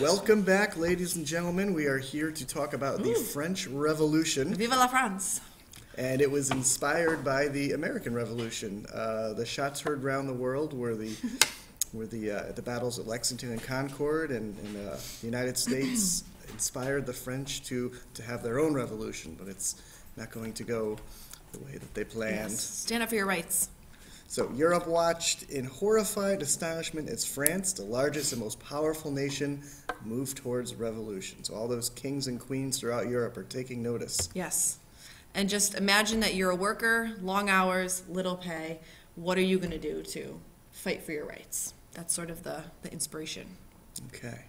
Welcome back, ladies and gentlemen. We are here to talk about the French Revolution, Viva la France! and it was inspired by the American Revolution. Uh, the shots heard round the world were the were the uh, the battles of Lexington and Concord, and, and uh, the United States inspired the French to to have their own revolution, but it's not going to go the way that they planned. Yes. Stand up for your rights. So Europe watched in horrified astonishment as France, the largest and most powerful nation, moved towards revolution. So all those kings and queens throughout Europe are taking notice. Yes. And just imagine that you're a worker, long hours, little pay. What are you going to do to fight for your rights? That's sort of the, the inspiration. Okay.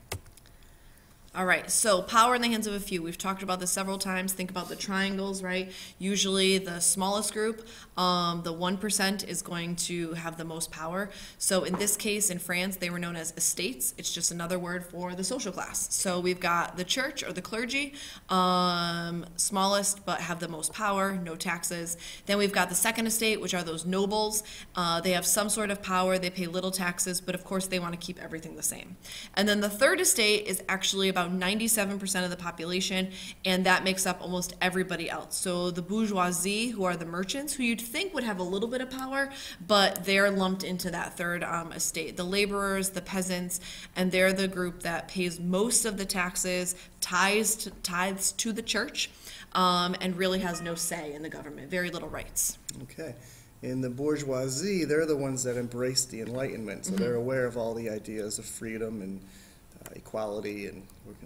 All right, so power in the hands of a few. We've talked about this several times. Think about the triangles, right? Usually the smallest group, um, the 1% is going to have the most power. So in this case, in France, they were known as estates. It's just another word for the social class. So we've got the church or the clergy, um, smallest but have the most power, no taxes. Then we've got the second estate, which are those nobles. Uh, they have some sort of power, they pay little taxes, but of course they want to keep everything the same. And then the third estate is actually about 97% of the population, and that makes up almost everybody else. So the bourgeoisie, who are the merchants, who you'd think would have a little bit of power, but they're lumped into that third um, estate. The laborers, the peasants, and they're the group that pays most of the taxes, tithes to, tithes to the church, um, and really has no say in the government, very little rights. Okay. In the bourgeoisie, they're the ones that embrace the Enlightenment, so they're aware of all the ideas of freedom and uh, equality and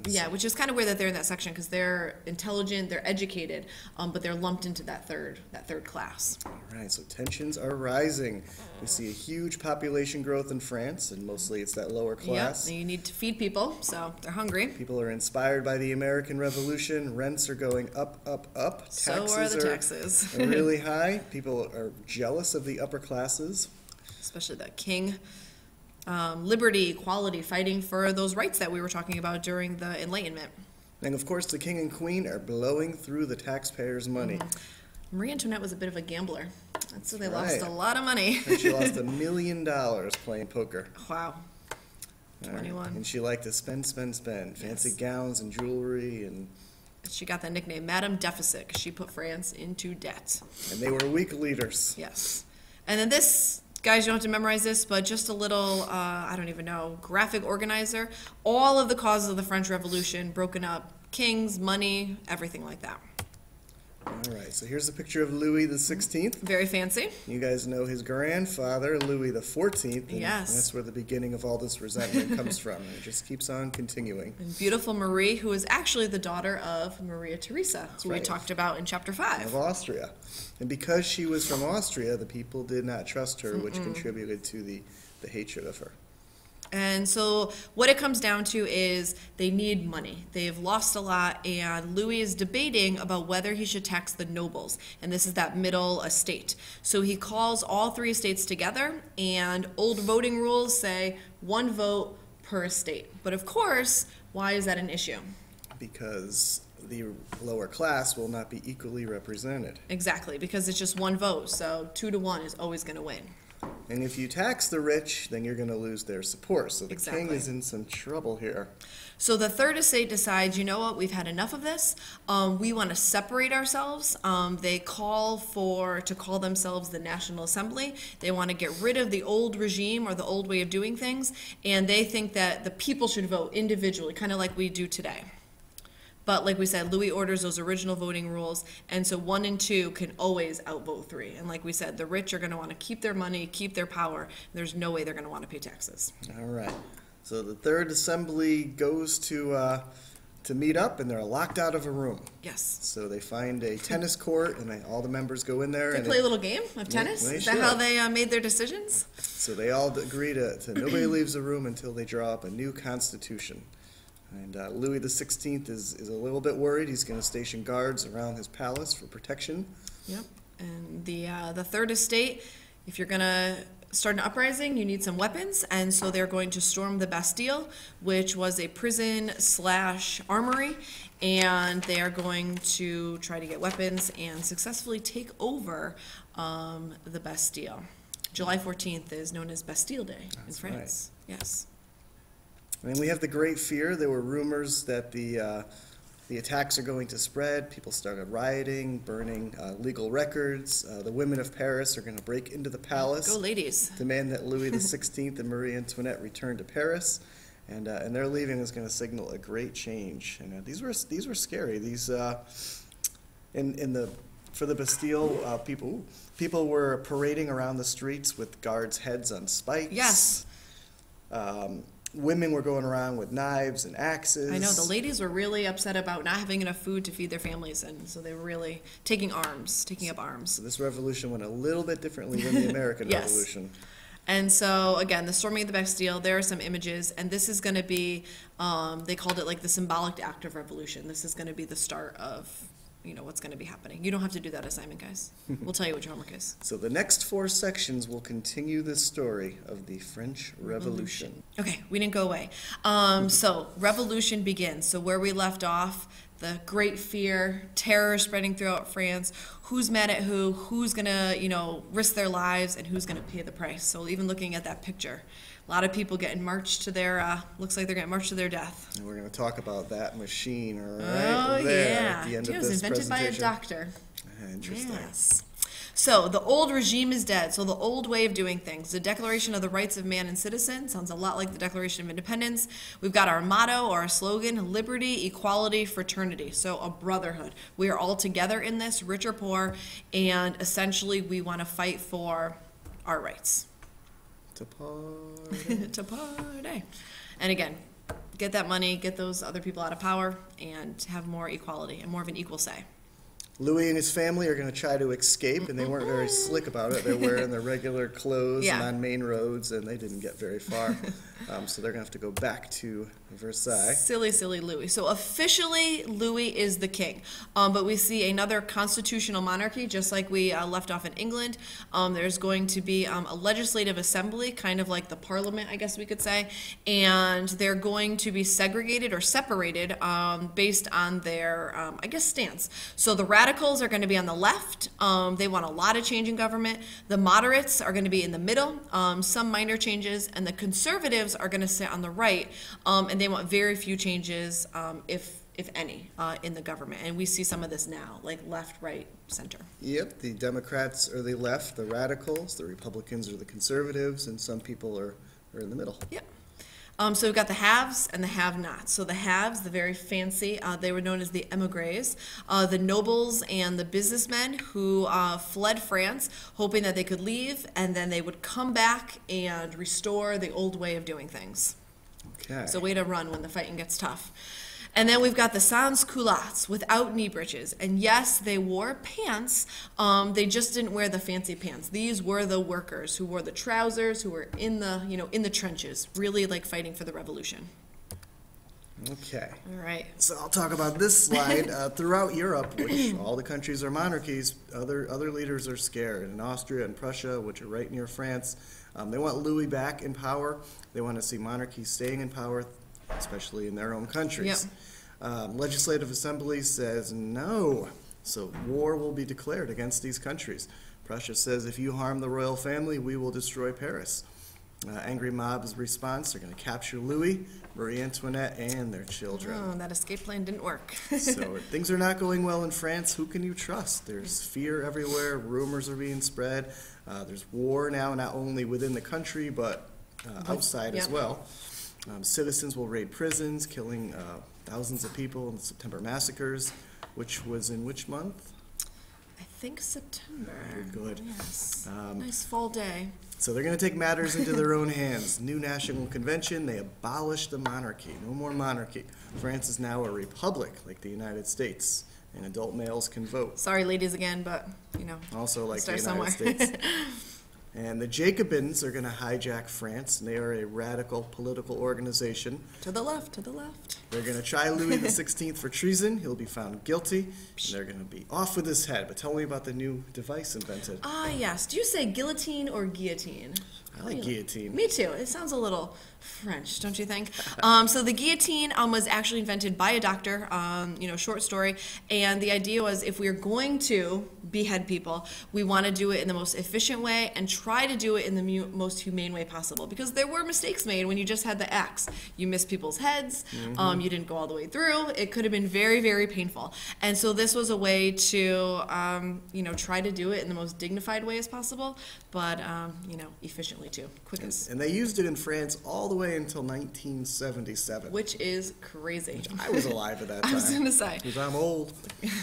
Yeah, which is kind of where that they're in that section because they're intelligent, they're educated, um, but they're lumped into that third that third class. All right, so tensions are rising. We see a huge population growth in France, and mostly it's that lower class. Yep, you need to feed people, so they're hungry. People are inspired by the American Revolution. Rents are going up, up, up. So are the taxes. are really high. People are jealous of the upper classes. Especially the king. Um, liberty, equality, fighting for those rights that we were talking about during the Enlightenment. And of course, the king and queen are blowing through the taxpayers' money. Marie Antoinette was a bit of a gambler. That's so they Right. lost a lot of money. And she lost a million dollars playing poker. wow. Right. 21. And she liked to spend, spend, spend. Fancy Yes. gowns and jewelry, and, She got the nickname, Madame Deficit because she put France into debt. and they were weak leaders. Yes. And then this, guys, you don't have to memorize this, but just a little, uh, I don't even know, graphic organizer. All of the causes of the French Revolution broken up kings, money, everything like that. All right, so here's a picture of Louis the Sixteenth. Very fancy. You guys know his grandfather, Louis the Fourteenth. Yes. That's where the beginning of all this resentment comes from. It just keeps on continuing. And beautiful Marie, who is actually the daughter of Maria Theresa, who we talked about in chapter 5. Of Austria. And because she was from Austria, the people did not trust her, which contributed to the, the hatred of her. And so what it comes down to is they need money. They've lost a lot, and Louis is debating about whether he should tax the nobles. And this is that middle estate. So he calls all three estates together, and old voting rules say one vote per estate. But of course, why is that an issue? Because the lower class will not be equally represented. Exactly, because it's just one vote. So two to one is always going to win. And if you tax the rich, then you're going to lose their support. So the king is in some trouble here. So the third estate decides, you know what, we've had enough of this. Um, we want to separate ourselves. Um, they call for to call themselves the National Assembly. They want to get rid of the old regime or the old way of doing things, and they think that the people should vote individually, kind of like we do today. But like we said, Louis orders those original voting rules, and so one and two can always outvote three. And like we said, the rich are going to want to keep their money, keep their power. There's no way they're going to want to pay taxes. All right. So the third assembly goes to uh, to meet up, and they're locked out of a room. Yes. So they find a tennis court, and they, all the members go in there, They and play a little game of tennis. they Is that how they uh, made their decisions? so they all agree to, to nobody leaves the room until they draw up a new constitution. And uh, Louis the Sixteenth is, is a little bit worried. He's going to station guards around his palace for protection. Yep. And the uh, the third estate, if you're gonna start an uprising, you need some weapons, and so they're going to storm the Bastille, which was a prison slash armory, and they are going to try to get weapons and successfully take over um, the Bastille. July 14th is known as Bastille Day in That's France. Yes. And we have the Great Fear. There were rumors that the uh, the attacks are going to spread. People started rioting, burning uh, legal records. Uh, the women of Paris are going to break into the palace, Go ladies. demand that Louis XVI and Marie Antoinette return to Paris, and uh, and their leaving is going to signal a great change. And uh, these were these were scary. These uh, in in the for the Bastille, uh, people people were parading around the streets with guards' heads on spikes. Yes. Um, women were going around with knives and axes. I know the ladies were really upset about not having enough food to feed their families, and so they were really taking arms, taking up arms. So this revolution went a little bit differently than the American Yes. Revolution. And so again, the storming of the Bastille. There are some images, and this is going to be. Um, they called it like the symbolic act of revolution. This is going to be the start of, you know, what's going to be happening. You don't have to do that assignment, guys. We'll tell you what your homework is. So the next four sections will continue the story of the French Revolution. Okay, we didn't go away. Um, so revolution begins. So where we left off, the great fear, terror spreading throughout France. Who's mad at who? Who's gonna, you know, risk their lives, and who's gonna pay the price? So even looking at that picture, a lot of people getting marched to their. Uh, looks like they're getting marched to their death. And we're going to talk about that machine right oh there yeah, at the end it of was invented by a doctor. Interesting. Yes. So the old regime is dead. So the old way of doing things. The Declaration of the Rights of Man and Citizen sounds a lot like the Declaration of Independence. We've got our motto, our slogan: liberty, equality, fraternity. So a brotherhood. We are all together in this, rich or poor, and essentially we want to fight for our rights. To party. to party. And again, get that money, get those other people out of power, and have more equality and more of an equal say. Louis and his family are going to try to escape, and they weren't very slick about it. They're wearing their regular clothes and on main roads, and they didn't get very far. um, so they're going to have to go back to Versailles. Silly, silly Louis. So officially, Louis is the king. Um, but we see another constitutional monarchy, just like we uh, left off in England. Um, there's going to be um, a legislative assembly, kind of like the parliament, I guess we could say. And they're going to be segregated or separated um, based on their, um, I guess, stance. So the radicals are going to be on the left. Um, they want a lot of change in government. The moderates are going to be in the middle, um, some minor changes. And the conservatives are going to sit on the right. Um, and they want very few changes, um, if if any, uh, in the government. And we see some of this now, like left, right, center. Yep, the Democrats are the left, the radicals, the Republicans are the conservatives, and some people are, are in the middle. Yep. Um, so we've got the haves and the have-nots. So the haves, the very fancy, uh, they were known as the emigres, uh, the nobles and the businessmen who uh, fled France, hoping that they could leave, and then they would come back and restore the old way of doing things. Okay. So way to run when the fighting gets tough. And then we've got the sans culottes without knee breeches. And yes, they wore pants. Um, they just didn't wear the fancy pants. These were the workers who wore the trousers, who were in the you know in the trenches, really like fighting for the revolution. okay. All right. So I'll talk about this slide. Uh, throughout Europe, which all the countries are monarchies, other other leaders are scared. In Austria and Prussia, which are right near France, um, they want Louis back in power. They want to see monarchies staying in power, especially in their own countries. Um, Legislative Assembly says no, so war will be declared against these countries. Prussia says if you harm the royal family, we will destroy Paris. Uh, angry mob's response: they're going to capture Louis, Marie Antoinette, and their children. Oh, that escape plan didn't work. So things are not going well in France. Who can you trust? There's fear everywhere. Rumors are being spread. Uh, there's war now, not only within the country but uh, outside as Yep. well. Um, citizens will raid prisons, killing uh, thousands of people in the September massacres, which was in which month? I think September. Very good. Yes. Um, nice fall day. So they're going to take matters into their own hands. New national convention, they abolish the monarchy. No more monarchy. France is now a republic like the United States, and adult males can vote. Sorry, ladies, again, but you know. also like the United somewhere. States. And the Jacobins are going to hijack France, and they are a radical political organization. To the left, to the left. They're going to try Louis XVI for treason. He'll be found guilty, and they're going to be off with his head. But tell me about the new device invented. Ah, yes. Do you say guillotine or guillotine? I like guillotine. Me too. It sounds a little French, don't you think? Um, so the guillotine um, was actually invented by a doctor. Um, you know, short story. And the idea was, if we are going to behead people, we want to do it in the most efficient way and try to do it in the mu- most humane way possible. Because there were mistakes made when you just had the axe. You missed people's heads. Um, you didn't go all the way through. It could have been very, very painful. And so this was a way to, um, you know, try to do it in the most dignified way as possible, but um, you know, efficiently too, quickest. And they used it in France all the way until 1977. which is crazy. I was alive at that time. I was gonna say Because I'm old.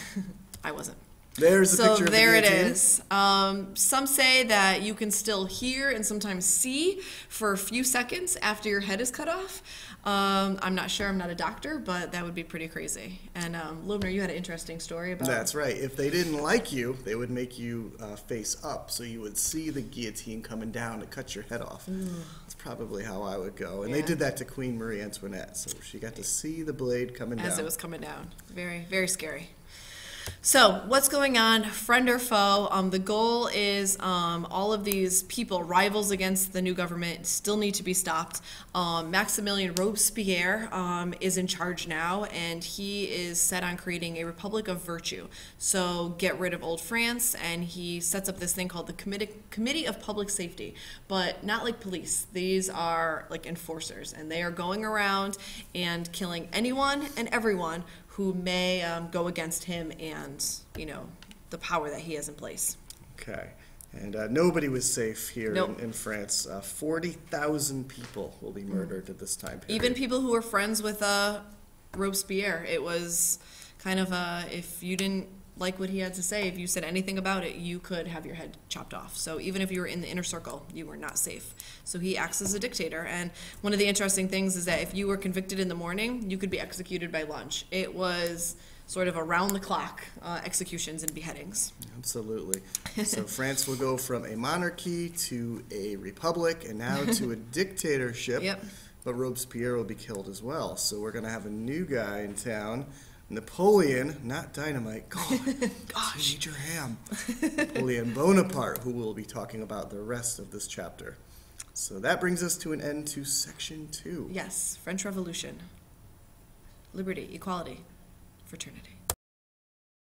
I wasn't. There's a So picture of the there it is. Um, some say that you can still hear and sometimes see for a few seconds after your head is cut off. Um, I'm not sure. I'm not a doctor, but that would be pretty crazy. And um, Lobner, you had an interesting story about. That's right. If they didn't like you, they would make you uh, face up, so you would see the guillotine coming down to cut your head off. That's probably how I would go. And they did that to Queen Marie Antoinette, so she got to see the blade coming as down. As it was coming down. Very, very scary. So, what's going on, friend or foe? Um, the goal is um, all of these people, rivals against the new government, still need to be stopped. Um, Maximilian Robespierre um, is in charge now, and he is set on creating a republic of virtue. So, get rid of old France, and he sets up this thing called the Committee, Committee of Public Safety, but not like police. These are like enforcers, and they are going around and killing anyone and everyone who may um, go against him and you know the power that he has in place. Okay. And uh, nobody was safe here Nope. in, in France. Uh, 40,000 people will be murdered at this time period. Even people who were friends with uh, Robespierre, it was kind of a if you didn't like what he had to say, if you said anything about it, you could have your head chopped off. So even if you were in the inner circle, you were not safe. So he acts as a dictator. And one of the interesting things is that if you were convicted in the morning, you could be executed by lunch. It was sort of around the clock uh, executions and beheadings. Absolutely. So France will go from a monarchy to a republic and now to a dictatorship. Yep. But Robespierre will be killed as well. So we're going to have a new guy in town. Napoleon, not dynamite. God, gosh, eat your ham. Napoleon Bonaparte, who we'll be talking about the rest of this chapter. So that brings us to an end to section two. Yes, French Revolution. Liberty, equality, fraternity.